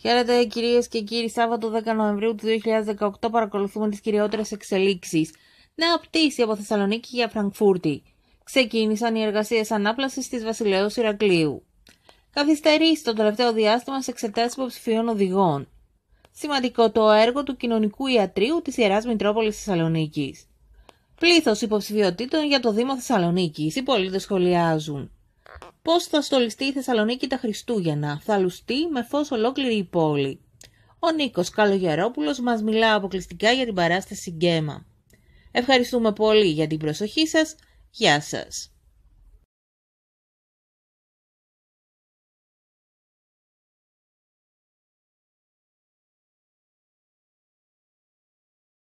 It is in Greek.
Χαίρετε κυρίες και κύριοι, Σάββατο 10 Νοεμβρίου του 2018 παρακολουθούμε τις κυριότερες εξελίξεις. Νέα πτήση από Θεσσαλονίκη για Φραγκφούρτη. Ξεκίνησαν οι εργασίες ανάπλασης της Βασιλέως Ηρακλείου. Καθυστερήσει το τελευταίο διάστημα σε εξετάσεις υποψηφίων οδηγών. Σημαντικό το έργο του κοινωνικού ιατρίου της Ιεράς Μητρόπολης Θεσσαλονίκης. Πλήθος υποψηφιωτήτων για το Δήμο Θεσσαλονίκης. Οι πολίτες σχολιάζουν. Πώς θα στολιστεί η Θεσσαλονίκη τα Χριστούγεννα, θα λουστεί με φως ολόκληρη η πόλη. Ο Νίκος Καλογερόπουλος μας μιλά αποκλειστικά για την παράσταση Γκέμα. Ευχαριστούμε πολύ για την προσοχή σας. Γεια σας.